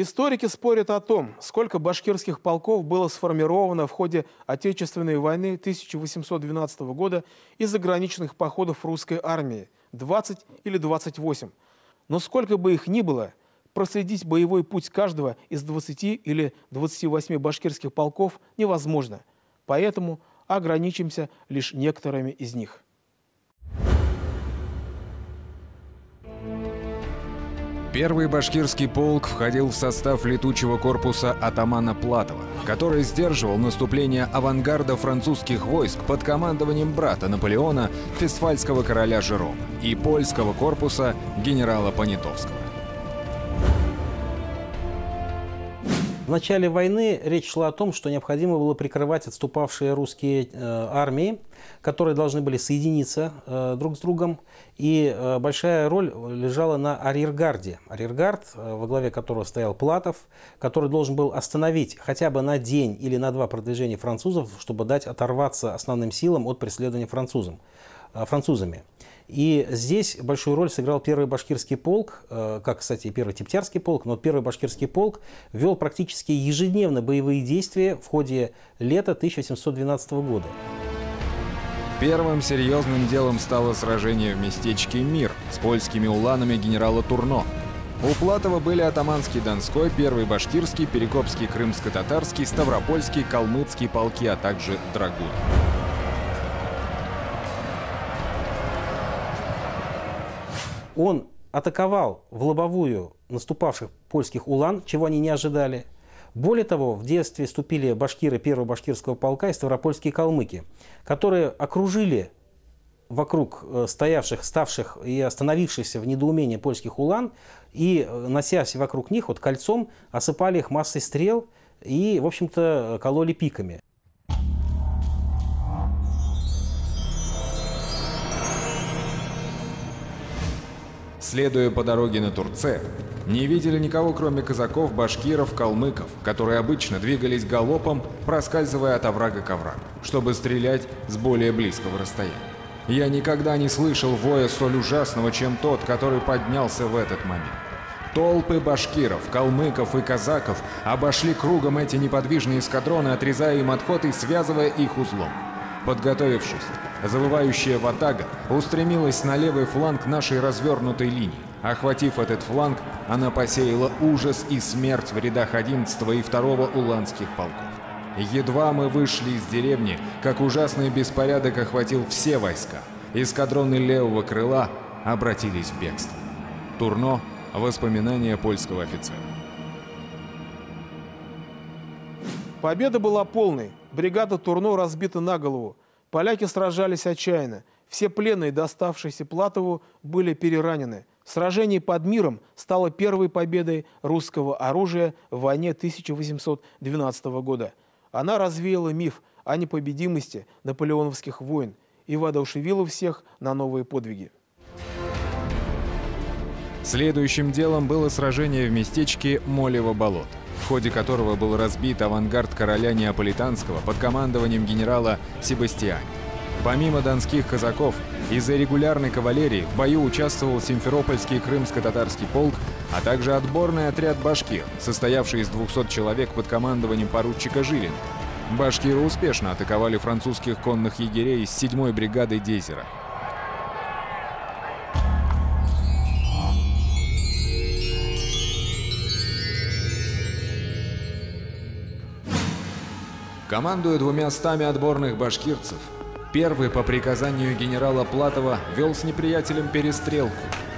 Историки спорят о том, сколько башкирских полков было сформировано в ходе Отечественной войны 1812 года и заграничных походов русской армии – 20 или 28. Но сколько бы их ни было, проследить боевой путь каждого из 20 или 28 башкирских полков невозможно. Поэтому ограничимся лишь некоторыми из них. Первый башкирский полк входил в состав летучего корпуса атамана Платова, который сдерживал наступление авангарда французских войск под командованием брата Наполеона, фестфальского короля Жерома, и польского корпуса генерала Понятовского. В начале войны речь шла о том, что необходимо было прикрывать отступавшие русские э, армии, которые должны были соединиться э, друг с другом. И э, большая роль лежала на арьергарде. Арьергард, во главе которого стоял Платов, который должен был остановить хотя бы на день или на два продвижения французов, чтобы дать оторваться основным силам от преследования французам, французами. И здесь большую роль сыграл первый башкирский полк, э, как, кстати, и первый Тептярский полк, но первый башкирский полк вел практически ежедневно боевые действия в ходе лета 1812 года. Первым серьезным делом стало сражение в местечке Мир с польскими уланами генерала Турно. У Платова были атаманский Донской, первый башкирский, перекопский крымско-татарский, ставропольский, калмыцкий полки, а также драгун. Он атаковал в лобовую наступавших польских улан, чего они не ожидали. Более того, в детстве вступили башкиры первого башкирского полка и ставропольские калмыки, которые окружили вокруг э, стоявших, ставших и остановившихся в недоумении польских улан и, э, носясь вокруг них вот кольцом, осыпали их массой стрел и, в общем-то, кололи пиками. Следуя по дороге на Турце, не видели никого, кроме казаков, башкиров, калмыков, которые обычно двигались галопом, проскальзывая от оврага к оврагу, чтобы стрелять с более близкого расстояния. Я никогда не слышал воя столь ужасного, чем тот, который поднялся в этот момент. Толпы башкиров, калмыков и казаков обошли кругом эти неподвижные эскадроны, отрезая им отход и связывая их узлом. Подготовившись, завывающая ватага устремилась на левый фланг нашей развернутой линии. Охватив этот фланг, она посеяла ужас и смерть в рядах 11 и 2 уланских полков. Едва мы вышли из деревни, как ужасный беспорядок охватил все войска. Эскадроны левого крыла обратились в бегство. Турно – воспоминания польского офицера. Победа была полной. Бригада Турно разбита на голову. Поляки сражались отчаянно. Все пленные, доставшиеся Платову, были переранены. Сражение под миром стало первой победой русского оружия в войне 1812 года. Она развеяла миф о непобедимости наполеоновских войн и воодушевила всех на новые подвиги. Следующим делом было сражение в местечке Молево болото в ходе которого был разбит авангард короля Неаполитанского под командованием генерала Себастьяни. Помимо донских казаков, из-за регулярной кавалерии в бою участвовал Симферопольский крымско-татарский полк, а также отборный отряд башкир, состоявший из 200 человек под командованием поручика Жилина. Башкиры успешно атаковали французских конных егерей с 7-й бригадой Дейзера – Командуя двумя стами отборных башкирцев, первый по приказанию генерала Платова вел с неприятелем перестрелку,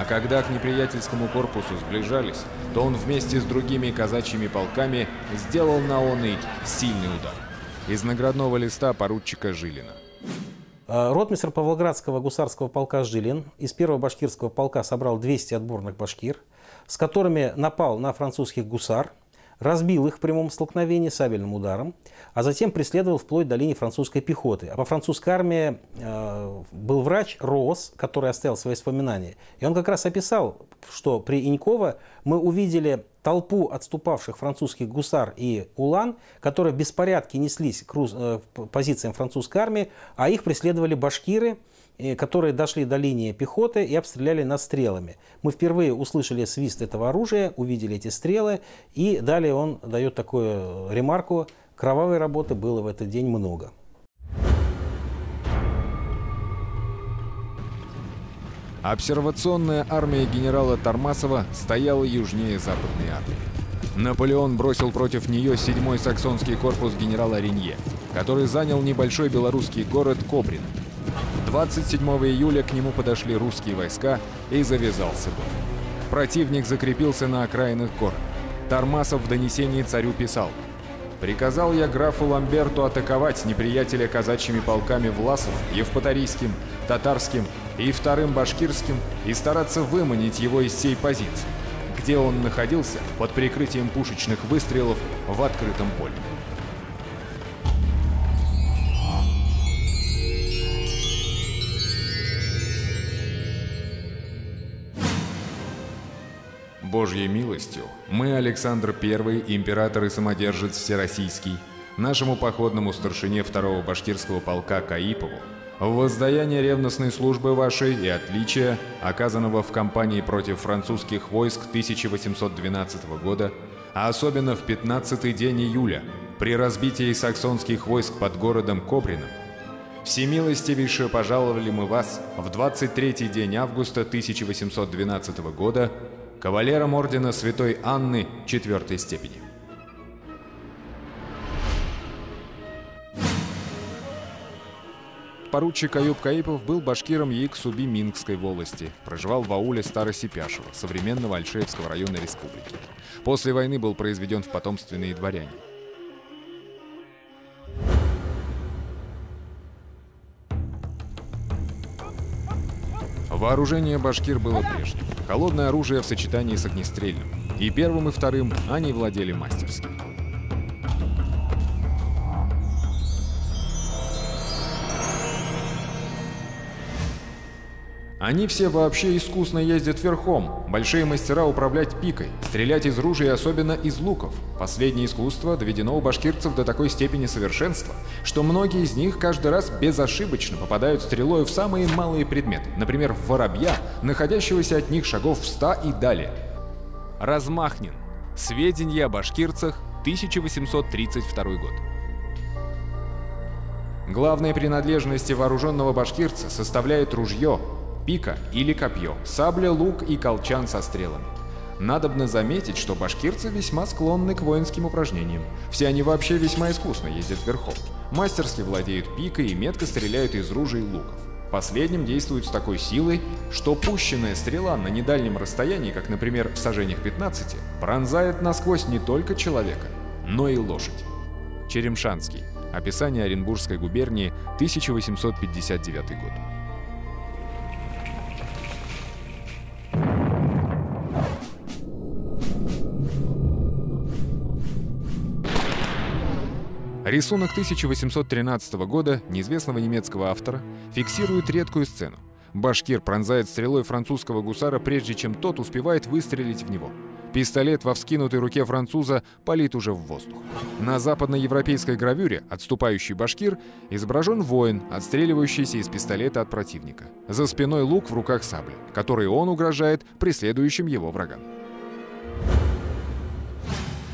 а когда к неприятельскому корпусу сближались, то он вместе с другими казачьими полками сделал на он и сильный удар. Из наградного листа поручика Жилина. А, ротмистр Павлоградского гусарского полка Жилин из первого башкирского полка собрал 200 отборных башкир, с которыми напал на французских гусар – разбил их в прямом столкновении сабельным ударом, а затем преследовал вплоть до линии французской пехоты. А во французской армии э, был врач Рос, который оставил свои воспоминания. И он как раз описал, что при Иньково мы увидели толпу отступавших французских гусар и улан, которые в беспорядке неслись к э, позициям французской армии, а их преследовали башкиры, которые дошли до линии пехоты и обстреляли нас стрелами. Мы впервые услышали свист этого оружия, увидели эти стрелы, и далее он дает такую ремарку, кровавой работы было в этот день много. Обсервационная армия генерала Тормасова стояла южнее Западной армии. Наполеон бросил против нее седьмой саксонский корпус генерала Ренье, который занял небольшой белорусский город Кобрин. 27 июля к нему подошли русские войска и завязался бой. Противник закрепился на окраинах гор. Тормасов в донесении царю писал «Приказал я графу Ламберту атаковать неприятеля казачьими полками Власов, Евпаторийским, Татарским и Вторым Башкирским и стараться выманить его из сей позиции где он находился под прикрытием пушечных выстрелов в открытом поле. Божьей милостью мы, Александр I, император и самодержец Всероссийский, нашему походному старшине второго башкирского полка Каипову, в воздаяние ревностной службы вашей и отличия, оказанного в кампании против французских войск 1812 года, а особенно в 15-й день июля, при разбитии саксонских войск под городом Кобрином, Всемилостивейше пожаловали мы вас в 23-й день августа 1812 года кавалером ордена Святой Анны четвертой степени. Поручик Аюб Каипов был башкиром Яик-Суби Мингской волости. Проживал в ауле Старосипяшево, современного Альшеевского района республики. После войны был произведен в потомственные дворяне. Вооружение башкир было прежним. Холодное оружие в сочетании с огнестрельным. И первым, и вторым они владели мастерски. Они все вообще искусно ездят верхом, большие мастера управлять пикой, стрелять из ружей, особенно из луков. Последнее искусство доведено у башкирцев до такой степени совершенства, что многие из них каждый раз безошибочно попадают стрелой в самые малые предметы, например, в воробья, находящегося от них шагов в ста и далее. Размахнин. Сведения о башкирцах, 1832 год. Главной принадлежности вооруженного башкирца составляет ружье, пика или копье, сабля, лук и колчан со стрелами. Надобно заметить, что башкирцы весьма склонны к воинским упражнениям. Все они вообще весьма искусно ездят верхом. Мастерски владеют пикой и метко стреляют из ружей и луков. Последним действуют с такой силой, что пущенная стрела на недальнем расстоянии, как, например, в сажениях 15, пронзает насквозь не только человека, но и лошадь. Черемшанский. Описание Оренбургской губернии, 1859 год. Рисунок 1813 года неизвестного немецкого автора фиксирует редкую сцену. Башкир пронзает стрелой французского гусара, прежде чем тот успевает выстрелить в него. Пистолет во вскинутой руке француза палит уже в воздух. На западноевропейской гравюре отступающий башкир изображен воин, отстреливающийся из пистолета от противника. За спиной лук в руках сабли, который он угрожает преследующим его врагам.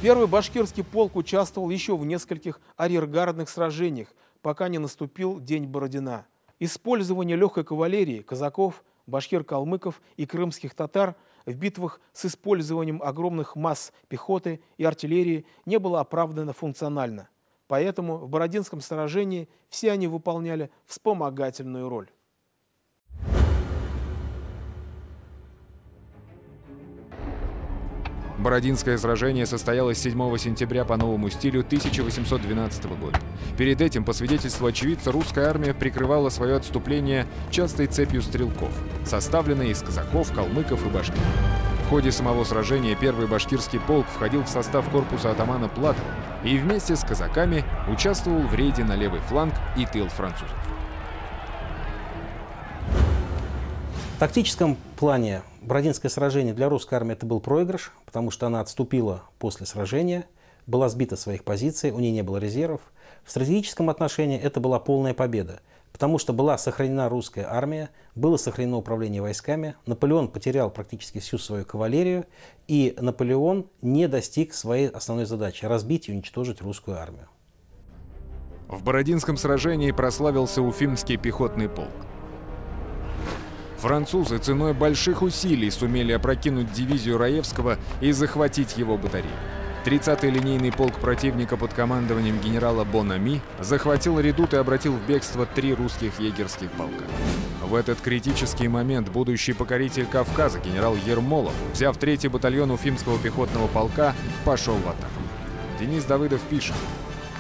Первый башкирский полк участвовал еще в нескольких арьергардных сражениях, пока не наступил День Бородина. Использование легкой кавалерии, казаков, башкир-калмыков и крымских татар в битвах с использованием огромных масс пехоты и артиллерии не было оправдано функционально. Поэтому в Бородинском сражении все они выполняли вспомогательную роль. Бородинское сражение состоялось 7 сентября по новому стилю 1812 года. Перед этим, по свидетельству очевидца, русская армия прикрывала свое отступление частой цепью стрелков, составленной из казаков, калмыков и башкиров. В ходе самого сражения первый башкирский полк входил в состав корпуса атамана Платова и вместе с казаками участвовал в рейде на левый фланг и тыл французов. В тактическом плане Бородинское сражение для русской армии это был проигрыш, потому что она отступила после сражения, была сбита своих позиций, у нее не было резервов. В стратегическом отношении это была полная победа, потому что была сохранена русская армия, было сохранено управление войсками, Наполеон потерял практически всю свою кавалерию, и Наполеон не достиг своей основной задачи – разбить и уничтожить русскую армию. В Бородинском сражении прославился Уфимский пехотный полк. Французы ценой больших усилий сумели опрокинуть дивизию Раевского и захватить его батарею. 30-й линейный полк противника под командованием генерала Бонами захватил редут и обратил в бегство три русских егерских полка. В этот критический момент будущий покоритель Кавказа генерал Ермолов, взяв третий батальон Уфимского пехотного полка, пошел в атаку. Денис Давыдов пишет,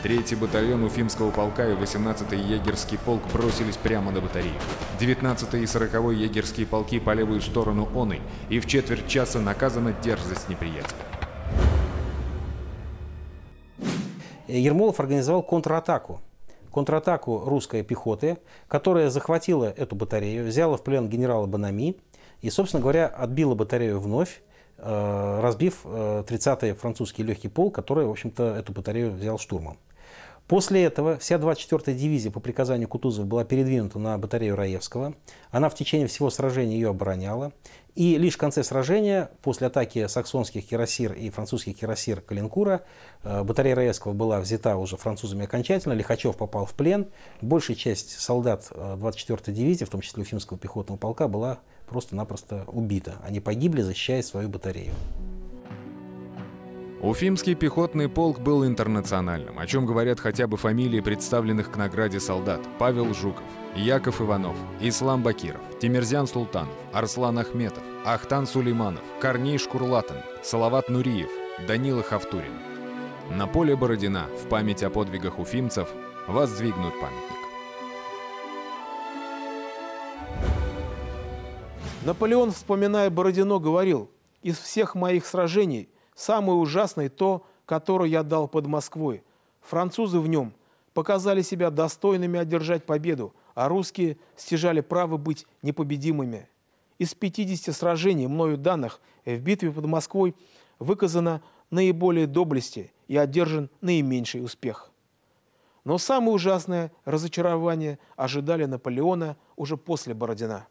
Третий батальон Уфимского полка и 18-й егерский полк бросились прямо на батарею. 19-й и 40-й егерские полки по левую сторону Оны, и в четверть часа наказана дерзость неприятеля. Ермолов организовал контратаку. Контратаку русской пехоты, которая захватила эту батарею, взяла в плен генерала Банами и, собственно говоря, отбила батарею вновь, э, разбив 30-й э, французский легкий полк, который, в общем-то, эту батарею взял штурмом. После этого вся 24-я дивизия по приказанию Кутузова была передвинута на батарею Раевского. Она в течение всего сражения ее обороняла. И лишь в конце сражения, после атаки саксонских кирасир и французских кирасир Калинкура, э, батарея Раевского была взята уже французами окончательно, Лихачев попал в плен. Большая часть солдат 24-й э, дивизии, в том числе Уфимского пехотного полка, была просто-напросто убита. Они погибли, защищая свою батарею. Уфимский пехотный полк был интернациональным, о чем говорят хотя бы фамилии представленных к награде солдат. Павел Жуков, Яков Иванов, Ислам Бакиров, Тимирзян Султанов, Арслан Ахметов, Ахтан Сулейманов, Корней Шкурлатан, Салават Нуриев, Данила Хавтурин. На поле Бородина в память о подвигах уфимцев воздвигнут памятник. Наполеон, вспоминая Бородино, говорил, «Из всех моих сражений – Самое ужасное то, которое я дал под Москвой. Французы в нем показали себя достойными одержать победу, а русские стяжали право быть непобедимыми. Из 50 сражений, мною данных, в битве под Москвой выказано наиболее доблести и одержан наименьший успех. Но самое ужасное разочарование ожидали Наполеона уже после Бородина.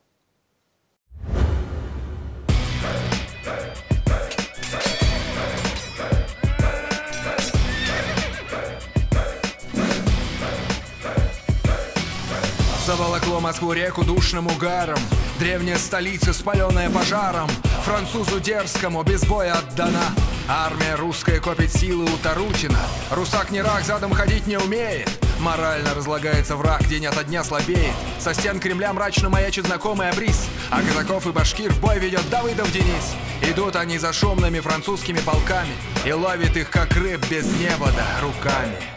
Заволокло Москву реку душным угаром. Древняя столица, спаленная пожаром. Французу дерзкому без боя отдана. Армия русская копит силы у Тарутина. Русак не рак, задом ходить не умеет. Морально разлагается враг, день ото дня слабеет. Со стен Кремля мрачно маячит знакомый обрис. А казаков и башкир в бой ведет Давыдов Денис. Идут они за шумными французскими полками И ловит их, как рыб без невода, руками